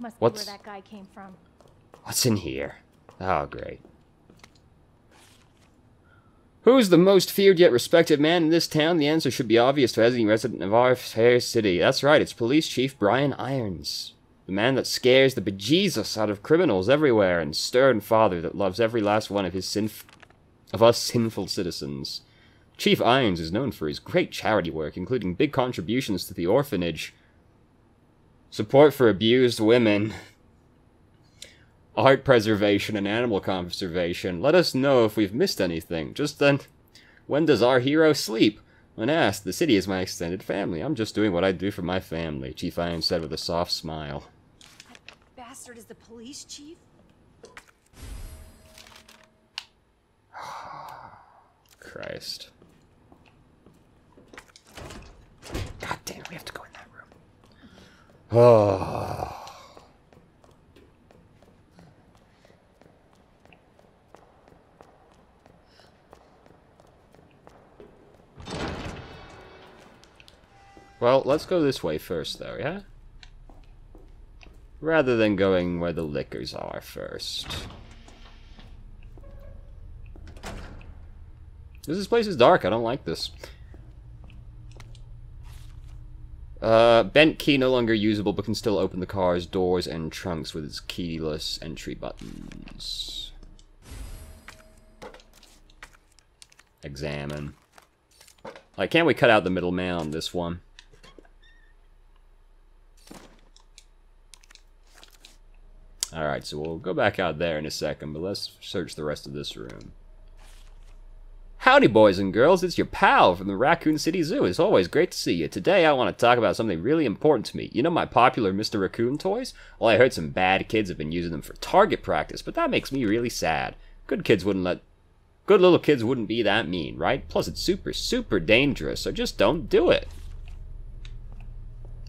Must What's- be where that guy came from. What's in here? Oh, great. Who's the most feared yet respected man in this town? The answer should be obvious to any resident of our fair city. That's right, it's Police Chief Brian Irons. The man that scares the bejesus out of criminals everywhere, and stern father that loves every last one of his sinf- of us sinful citizens. Chief Irons is known for his great charity work, including big contributions to the orphanage, support for abused women, art preservation and animal conservation. Let us know if we've missed anything. Just then, when does our hero sleep? When asked, the city is my extended family. I'm just doing what I do for my family, Chief Iron said with a soft smile. That Bastard is the police chief? Christ. God damn it, we have to go in that room. Oh. Well, let's go this way first, though, yeah? Rather than going where the lickers are first. This place is dark. I don't like this. Uh, bent key no longer usable, but can still open the car's doors and trunks with its keyless entry buttons. Examine. Like, can't we cut out the middleman on this one? Alright, so we'll go back out there in a second, but let's search the rest of this room. Howdy, boys and girls. It's your pal from the Raccoon City Zoo. It's always great to see you. Today, I want to talk about something really important to me. You know my popular Mr. Raccoon toys? Well, I heard some bad kids have been using them for target practice, but that makes me really sad. Good kids wouldn't let. Good little kids wouldn't be that mean, right? Plus, it's super, super dangerous, so just don't do it.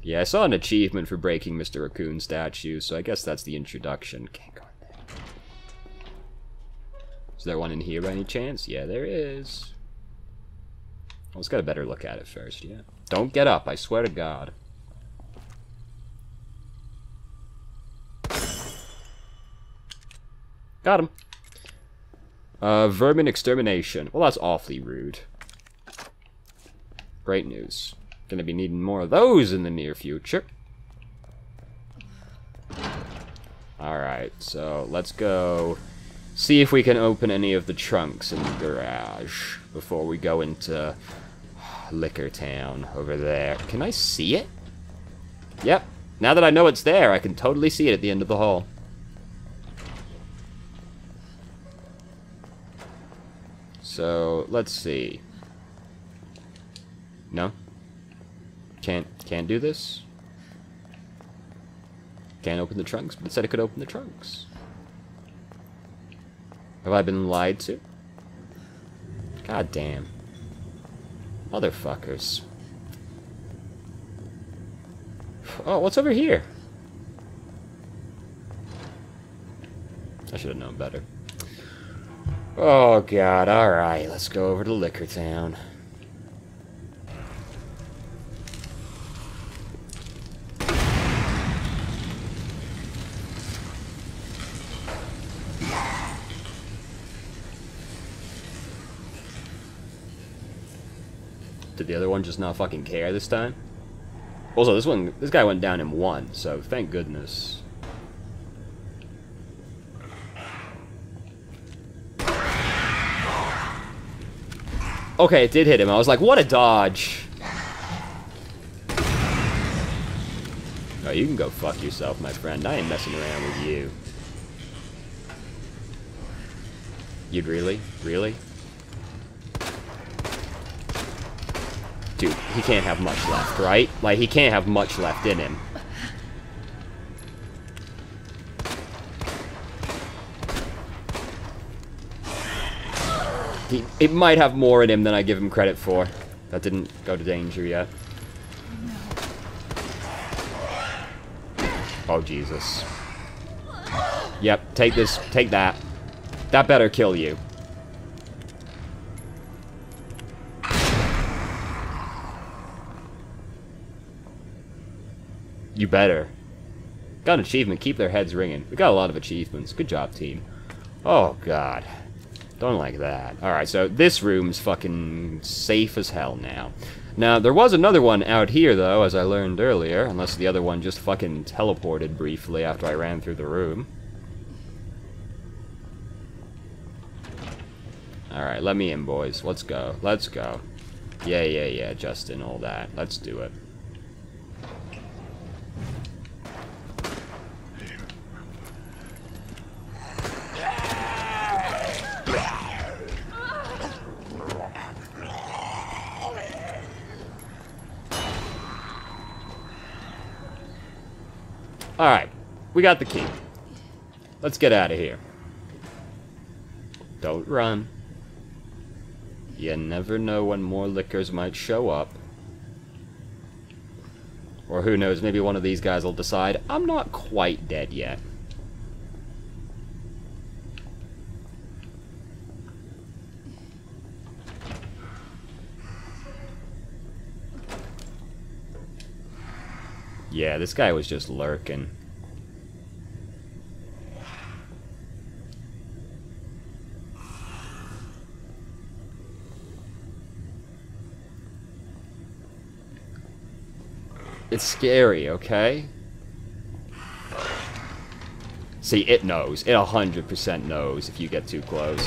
Yeah, I saw an achievement for breaking Mr. Raccoon statue, so I guess that's the introduction. Is there one in here by any chance? Yeah, there is. Let's get a better look at it first, yeah. Don't get up, I swear to God. Got him. Uh, vermin extermination. Well, that's awfully rude. Great news. Gonna be needing more of those in the near future. Alright, so let's go see if we can open any of the trunks in the garage before we go into Licker Town over there. Can I see it? Yep. Now that I know it's there, I can totally see it at the end of the hall. So, let's see. No? Can't, can't do this? Can't open the trunks, but it said it could open the trunks. Have I been lied to? God damn. Motherfuckers. Oh, what's over here? I should have known better. Oh god, alright, let's go over to Licker Town. Did the other one just not fucking care this time? Also, this one, this guy went down in one, so thank goodness. Okay, it did hit him. I was like, what a dodge. Oh, you can go fuck yourself, my friend. I ain't messing around with you. You'd really? Really? Dude, he can't have much left, right? Like, he can't have much left in him. He, it might have more in him than I give him credit for. That didn't go to danger yet. Oh, Jesus. Yep, take this, take that. That better kill you. You better. Got an achievement. Keep their heads ringing. We got a lot of achievements. Good job, team. Oh, God. Don't like that. Alright, so this room's fucking safe as hell now. Now, there was another one out here, though, as I learned earlier, unless the other one just fucking teleported briefly after I ran through the room. Alright, let me in, boys. Let's go. Let's go. Yeah, yeah, yeah, Justin, all that. Let's do it. Alright, we got the key. Let's get out of here. Don't run. You never know when more lickers might show up. Or who knows, maybe one of these guys will decide, I'm not quite dead yet. Yeah, this guy was just lurking. It's scary, okay? See, it knows. It 100% knows if you get too close.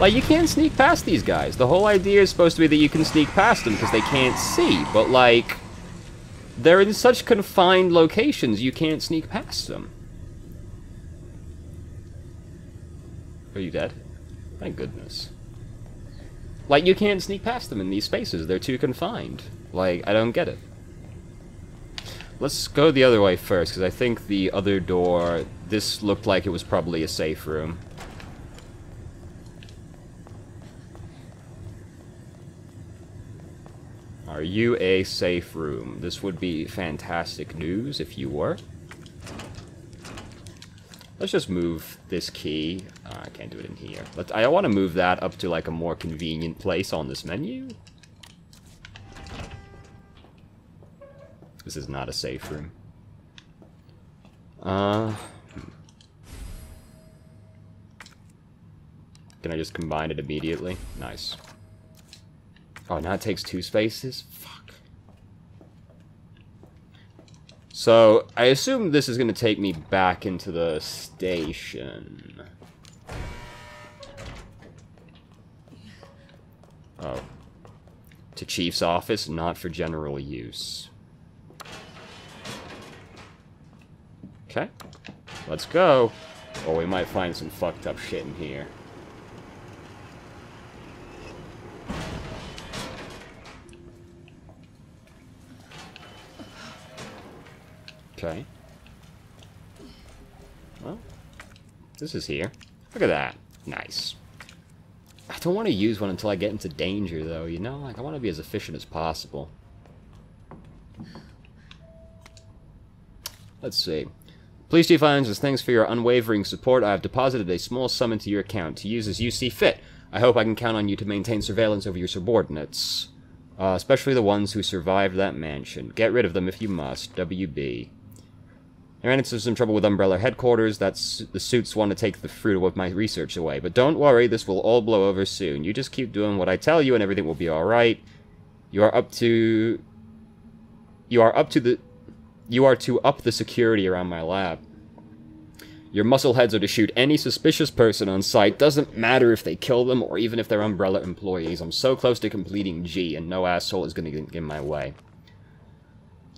Like, you can't sneak past these guys. The whole idea is supposed to be that you can sneak past them because they can't see. But, like, they're in such confined locations, you can't sneak past them. Are you dead? Thank goodness. Like, you can't sneak past them in these spaces. They're too confined. Like, I don't get it. Let's go the other way first, because I think the other door, this looked like it was probably a safe room. Are you a safe room? This would be fantastic news if you were. Let's just move this key. Uh, I can't do it in here. Let's, I want to move that up to like a more convenient place on this menu. This is not a safe room. Uh, hmm. can I just combine it immediately? Nice. Oh, now it takes two spaces? Fuck. So, I assume this is going to take me back into the station. Oh. To Chief's office, not for general use. Okay. Let's go. Or we might find some fucked up shit in here. Okay. Well, this is here. Look at that. Nice. I don't want to use one until I get into danger, though, you know? Like, I want to be as efficient as possible. Let's see. Police Chief Irons says, thanks for your unwavering support. I have deposited a small sum into your account to use as you see fit. I hope I can count on you to maintain surveillance over your subordinates. Uh, especially the ones who survived that mansion. Get rid of them if you must. WB. I ran into some trouble with Umbrella headquarters. That's the suits want to take the fruit of my research away. But don't worry, this will all blow over soon. You just keep doing what I tell you, and everything will be all right. You are up to. You are up to the. You are to up the security around my lab. Your muscle heads are to shoot any suspicious person on sight. Doesn't matter if they kill them or even if they're Umbrella employees. I'm so close to completing G, and no asshole is going to get in my way.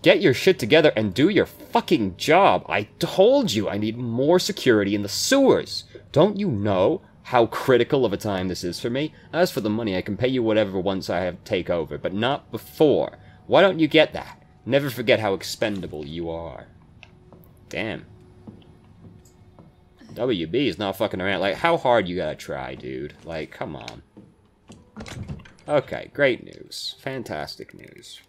Get your shit together and do your fucking job. I told you I need more security in the sewers. Don't you know how critical of a time this is for me? As for the money, I can pay you whatever once I have take over, but not before. Why don't you get that? Never forget how expendable you are. Damn. WB is not fucking around. Like, how hard you gotta try, dude? Like, come on. Okay, great news. Fantastic news.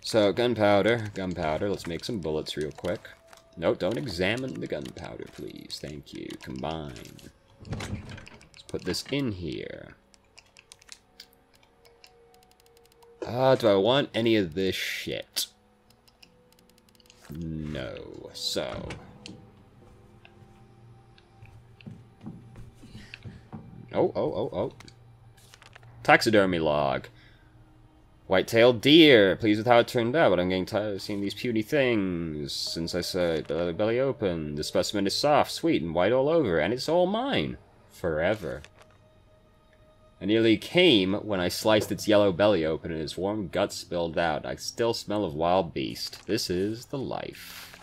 So, gunpowder, gunpowder. Let's make some bullets real quick. No, don't examine the gunpowder, please. Thank you. Combine. Let's put this in here. Uh, do I want any of this shit? No. So. Oh, oh, oh, oh. Taxidermy log. White-tailed deer. Pleased with how it turned out, but I'm getting tired of seeing these puny things. Since I said belly, belly open, the specimen is soft, sweet, and white all over, and it's all mine. Forever. I nearly came when I sliced its yellow belly open and its warm guts spilled out. I still smell of wild beast. This is the life.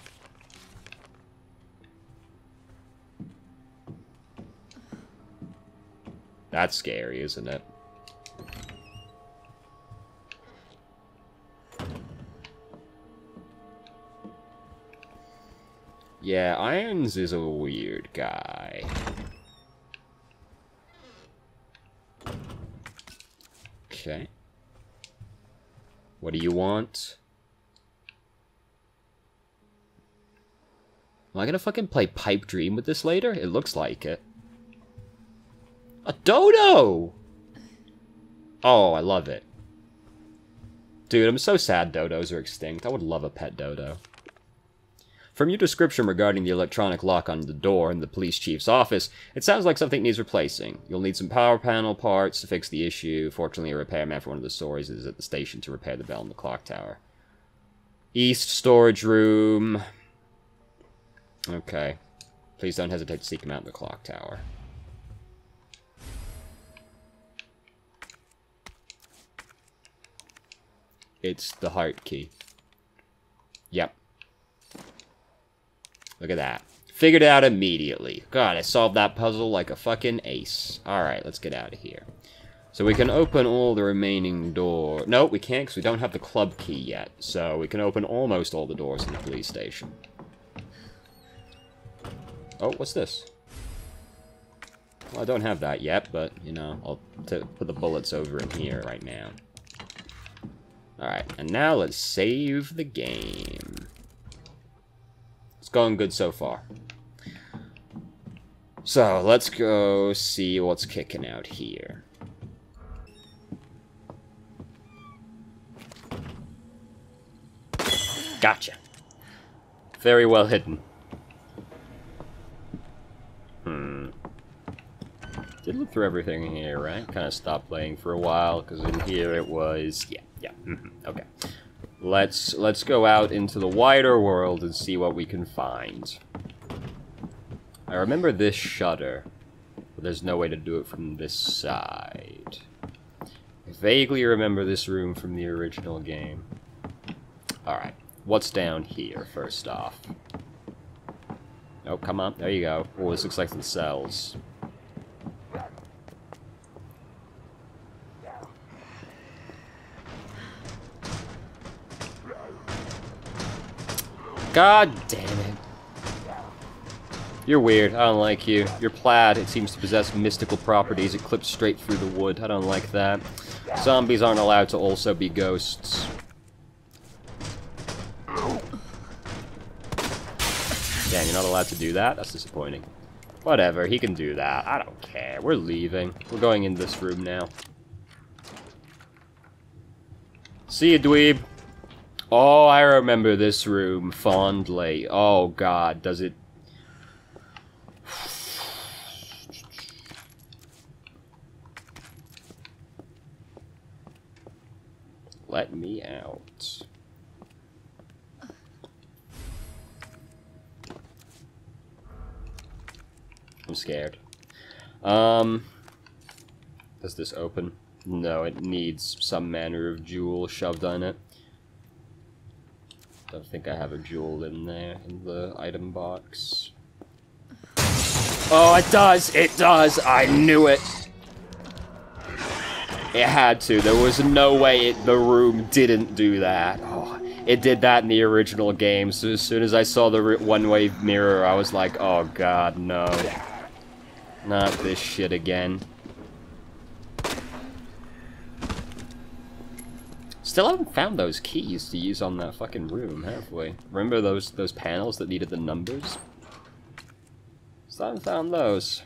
That's scary, isn't it? Yeah, Irons is a weird guy. Okay. What do you want? Am I gonna fucking play Pipe Dream with this later? It looks like it. A dodo! Oh, I love it. Dude, I'm so sad dodos are extinct. I would love a pet dodo. From your description regarding the electronic lock on the door in the police chief's office, it sounds like something needs replacing. You'll need some power panel parts to fix the issue. Fortunately, a repairman for one of the stores is at the station to repair the bell in the clock tower. East storage room. Okay. Please don't hesitate to seek him out in the clock tower. It's the heart key. Yep. Look at that. Figured it out immediately. God, I solved that puzzle like a fucking ace. Alright, let's get out of here. So we can open all the remaining door. No, we can't because we don't have the club key yet. So we can open almost all the doors in the police station. Oh, what's this? Well, I don't have that yet, but, you know, I'll put the bullets over in here right now. Alright, and now let's save the game. Going good so far. So, let's go see what's kicking out here. Gotcha. Very well hidden. Hmm. Did look through everything here, right? Kind of stopped playing for a while, because in here it was... Yeah, yeah. Mm -hmm. Okay. Let's let's go out into the wider world and see what we can find. I remember this shutter, but there's no way to do it from this side. I vaguely remember this room from the original game. Alright, what's down here, first off? Oh, come on, there you go. Oh, this looks like some cells. God damn it. You're weird. I don't like you. Your plaid. It seems to possess mystical properties. It clips straight through the wood. I don't like that. Zombies aren't allowed to also be ghosts. Damn, you're not allowed to do that? That's disappointing. Whatever, he can do that. I don't care. We're leaving. We're going in this room now. See you, dweeb. Oh, I remember this room fondly. Oh god, does it... Let me out. I'm scared. Um, does this open? No, it needs some manner of jewel shoved on it. Don't think I have a jewel in there in the item box. Oh, it does! It does! I knew it! It had to. There was no way it, the room didn't do that. Oh, it did that in the original game, so as soon as I saw the one-way mirror, I was like, oh god, no. Not this shit again. Still haven't found those keys to use on that fucking room, have we? Remember those those panels that needed the numbers? Still haven't found those.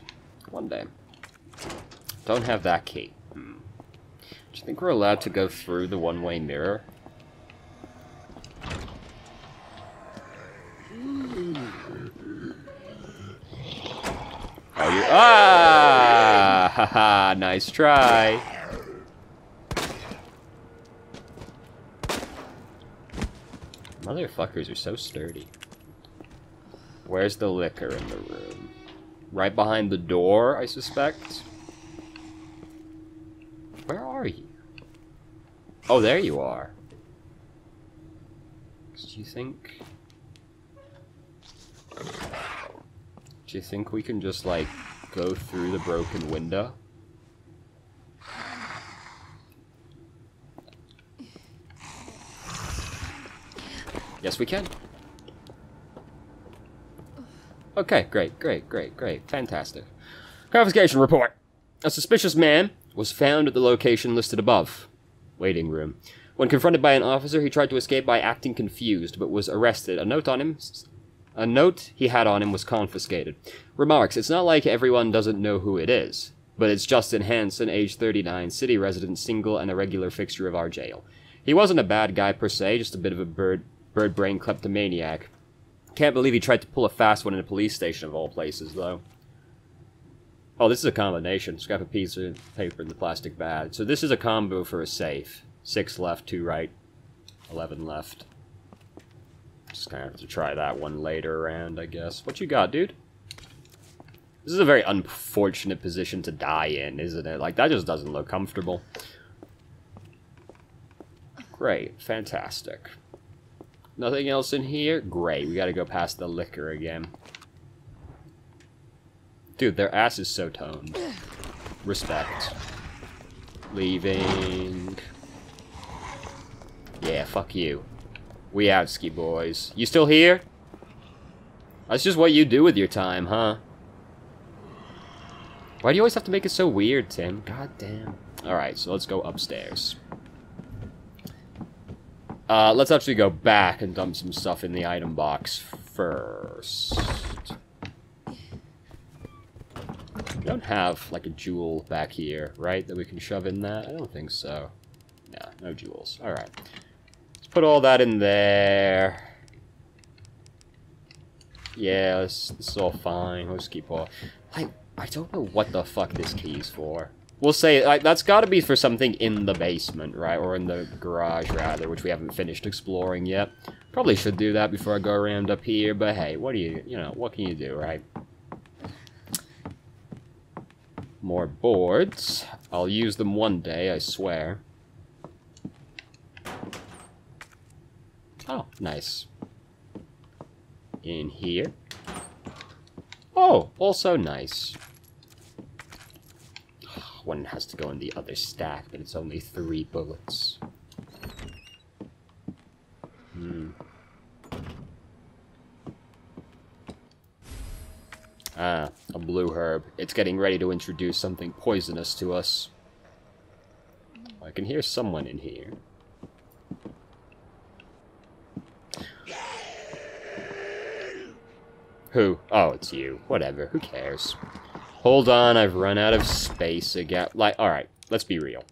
One day. Don't have that key. Hmm. Do you think we're allowed to go through the one-way mirror? Are you- Ah! Haha, nice try. Motherfuckers are so sturdy. Where's the licker in the room? Right behind the door, I suspect? Where are you? Oh, there you are. Do you think... Do you think we can just, like, go through the broken window? Yes, we can. Okay, great, great, great, great. Fantastic. Confiscation report. A suspicious man was found at the location listed above. Waiting room. When confronted by an officer, he tried to escape by acting confused, but was arrested. A note on him a note he had on him was confiscated. Remarks, it's not like everyone doesn't know who it is, but it's Justin Hanson, age 39, city resident, single, and a regular fixture of our jail. He wasn't a bad guy per se, just a bit of a bird, bird brain kleptomaniac. Can't believe he tried to pull a fast one in a police station of all places, though. Oh, this is a combination. Scrap a piece of paper in the plastic bag. So this is a combo for a safe. Six left, two right, eleven left. Just gonna have to try that one later around, I guess. What you got, dude? This is a very unfortunate position to die in, isn't it? Like, that just doesn't look comfortable. Great. Fantastic. Nothing else in here? Great. We gotta go past the licker again. Dude, their ass is so toned. Respect. Leaving. Yeah, fuck you. We out, ski boys. You still here? That's just what you do with your time, huh? Why do you always have to make it so weird, Tim? God damn. Alright, so let's go upstairs. Uh, let's actually go back and dump some stuff in the item box first. We don't have, like, a jewel back here, right? That we can shove in that? I don't think so. No, no jewels. Alright Let's put all that in there. Yeah, this, this is all fine. Just keep all... I, I don't know what the fuck this key's for. We'll say, like, that's gotta be for something in the basement, right? Or in the garage, rather, which we haven't finished exploring yet. Probably should do that before I go around up here, but hey, what do you, you know, what can you do, right? More boards. I'll use them one day, I swear. Oh, nice. In here. Oh, also nice. One has to go in the other stack, but it's only three bullets. Hmm. Ah, a blue herb. It's getting ready to introduce something poisonous to us. I can hear someone in here. Who? Oh, it's you. Whatever. Who cares? Hold on, I've run out of space again. Like, alright, let's be real.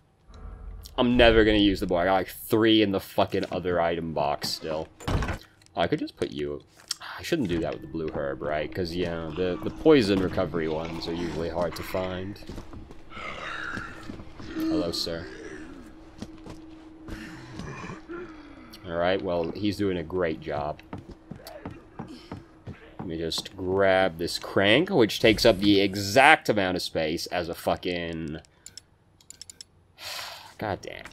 I'm never gonna use the boy. I got like three in the fucking other item box still. I could just put you... I shouldn't do that with the blue herb, right? Because, yeah, the, the poison recovery ones are usually hard to find. Hello, sir. Alright, well, he's doing a great job. Let me just grab this crank, which takes up the exact amount of space as a fucking... God damn.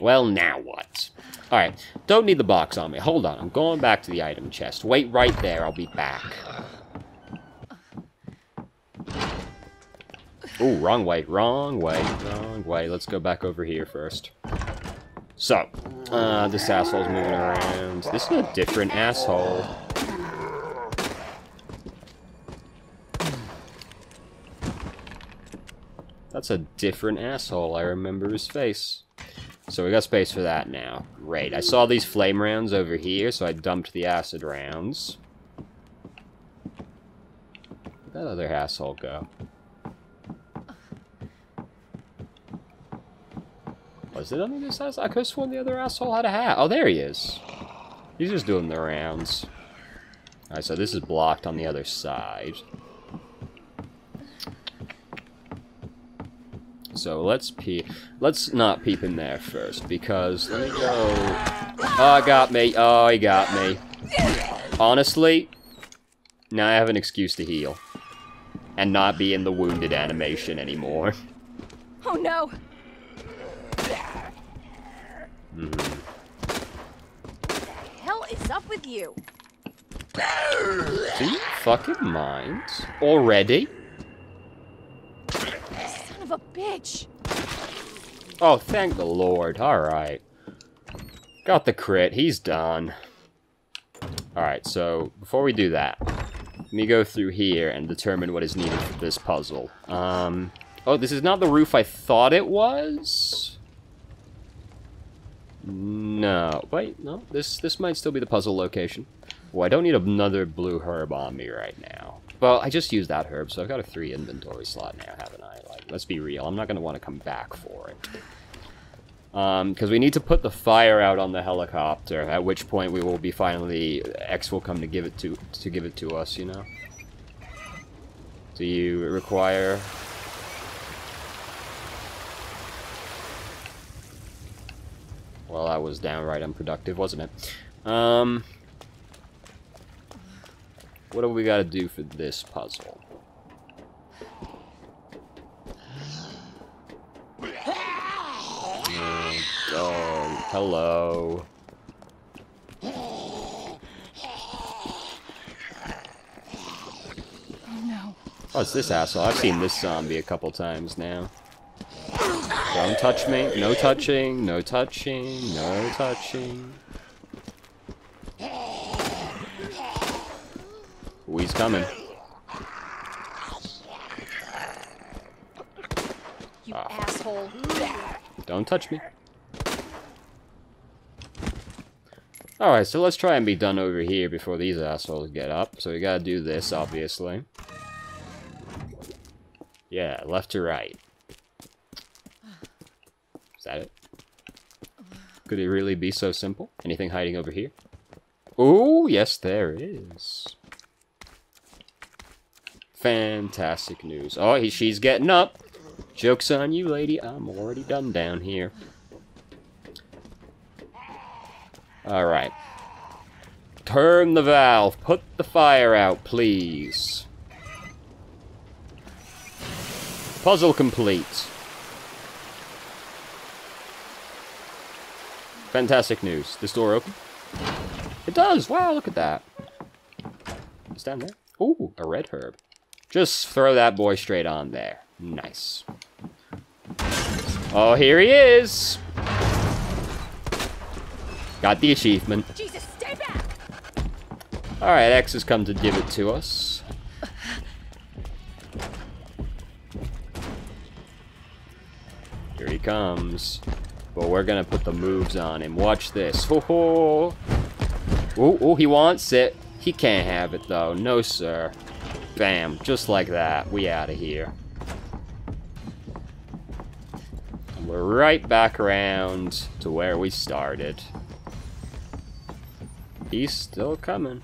Well, now what? Alright, don't need the box on me. Hold on, I'm going back to the item chest. Wait right there, I'll be back. Oh, wrong way, wrong way, wrong way. Let's go back over here first. So, uh, this asshole's moving around. This is a different asshole. That's a different asshole. I remember his face. So we got space for that now. Great. I saw these flame rounds over here, so I dumped the acid rounds. Where'd that other asshole go? Was it under this asshole? I could have sworn the other asshole had a hat. Oh, there he is. He's just doing the rounds. Alright, so this is blocked on the other side. So let's peep. Let's not peep in there first, because let me go. Oh, got me. Oh, he got me. Honestly, now I have an excuse to heal. And not be in the wounded animation anymore. Oh no! Mhm. hell is up with you? Do you fucking mind? Already? Bitch! Oh, thank the Lord. Alright. Got the crit. He's done. Alright, so before we do that, let me go through here and determine what is needed for this puzzle. Um, oh, this is not the roof I thought it was? No. Wait, no. This this might still be the puzzle location. Well, I don't need another blue herb on me right now. Well, I just used that herb, so I've got a three inventory slot now, haven't I? Let's be real. I'm not going to want to come back for it. Um, because we need to put the fire out on the helicopter, at which point we will be finally, X will come to give it to, to give it to us, you know? Do you require... Well, that was downright unproductive, wasn't it? Um... What do we gotta do for this puzzle? Oh, oh, hello. Oh no. Oh, it's this asshole. I've seen this zombie a couple times now. Don't touch me. No touching. No touching. No touching. Ooh, he's coming. You Ah. asshole. Don't touch me. Alright, so let's try and be done over here before these assholes get up. So we gotta do this, obviously. Yeah, left to right. Is that it? Could it really be so simple? Anything hiding over here? Oh, yes, there is. Fantastic news. Oh, he, she's getting up. Joke's on you, lady. I'm already done down here. Alright. Turn the valve. Put the fire out, please. Puzzle complete. Fantastic news. This door open? It does! Wow, look at that. It's down there. Ooh, a red herb. Just throw that boy straight on there. Nice. Oh, here he is! Got the achievement. Jesus, stay back! Alright, X has come to give it to us. Here he comes. But we're gonna put the moves on him. Watch this. Ho ho! Oh, oh, he wants it. He can't have it though. No, sir. Bam. Just like that. We out of here. And we're right back around to where we started. He's still coming.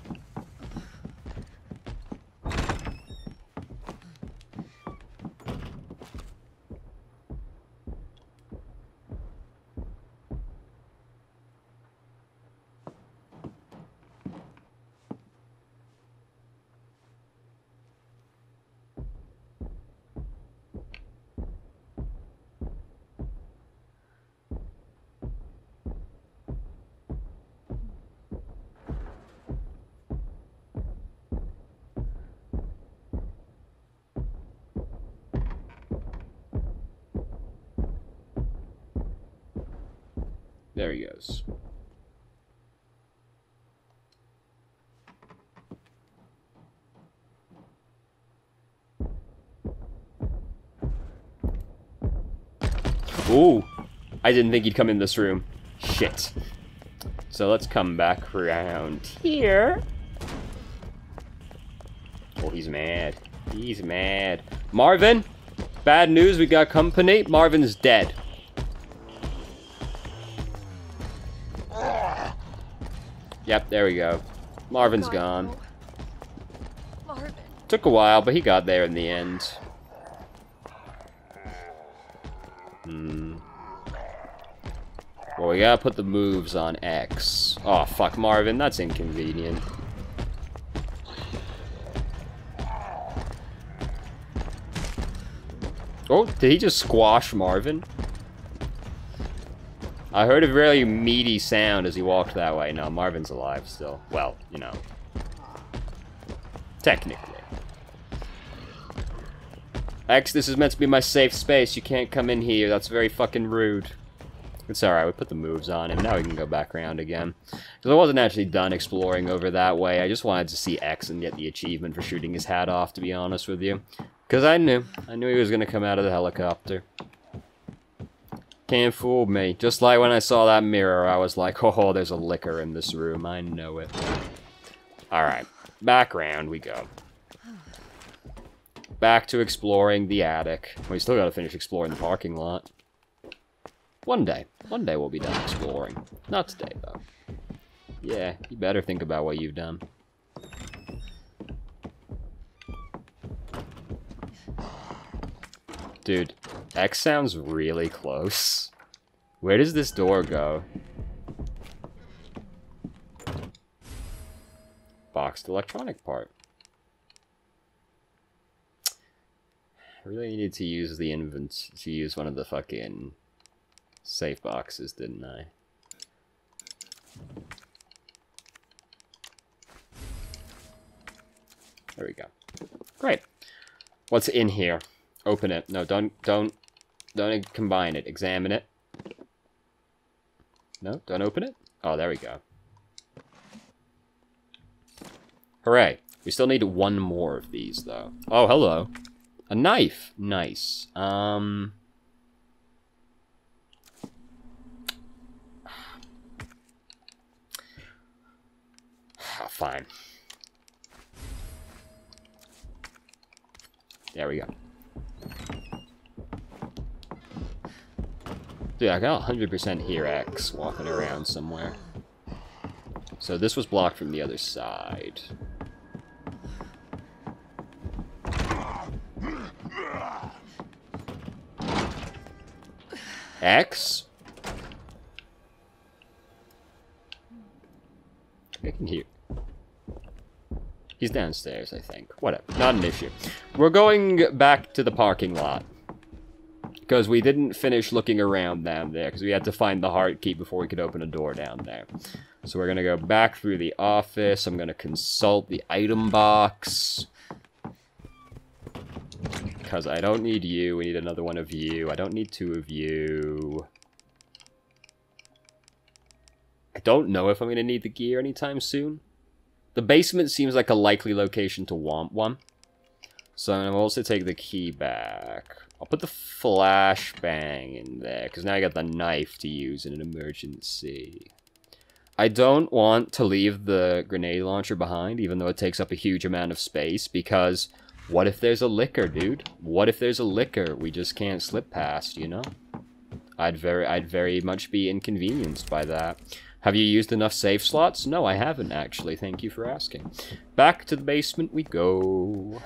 There he goes. Ooh, I didn't think he'd come in this room. Shit. So let's come back around here. Oh, he's mad. He's mad. Marvin, bad news, we got company. Marvin's dead. Yep, there we go. Marvin's God, gone. Marvin. Took a while, but he got there in the end. Hmm. Well, we gotta put the moves on X. Oh, fuck, Marvin, that's inconvenient. Oh, did he just squash Marvin? I heard a very meaty sound as he walked that way. No, Marvin's alive still. Well, you know. Technically. X, this is meant to be my safe space. You can't come in here. That's very fucking rude. It's alright, we put the moves on him. Now we can go back around again. Because I wasn't actually done exploring over that way. I just wanted to see X and get the achievement for shooting his hat off, to be honest with you. Because I knew. I knew he was going to come out of the helicopter. Can't fool me. Just like when I saw that mirror, I was like, oh, there's a licker in this room. I know it. Alright, back round we go. Back to exploring the attic. We still gotta finish exploring the parking lot. One day. One day we'll be done exploring. Not today, though. Yeah, you better think about what you've done. Dude, X sounds really close. Where does this door go? Boxed electronic part. I really needed to use the invent to use one of the fucking safe boxes, didn't I? There we go. Great. What's in here? Open it. No, don't, don't, don't combine it. Examine it. No, don't open it? Oh, there we go. Hooray. We still need one more of these, though. Oh, hello. A knife. Nice. Um... fine. There we go. Dude, I got 100% here X walking around somewhere. So this was blocked from the other side. X? I can hear. He's downstairs, I think. Whatever. Not an issue. We're going back to the parking lot. Because we didn't finish looking around down there. Because we had to find the heart key before we could open a door down there. So we're going to go back through the office. I'm going to consult the item box. Because I don't need you. We need another one of you. I don't need two of you. I don't know if I'm going to need the gear anytime soon. The basement seems like a likely location to want one. So I'm going to also take the key back. I'll put the flashbang in there, because now I got the knife to use in an emergency. I don't want to leave the grenade launcher behind, even though it takes up a huge amount of space, because what if there's a licker, dude? What if there's a licker we just can't slip past, you know? I'd very, I'd very much be inconvenienced by that. Have you used enough save slots? No, I haven't, actually. Thank you for asking. Back to the basement we go.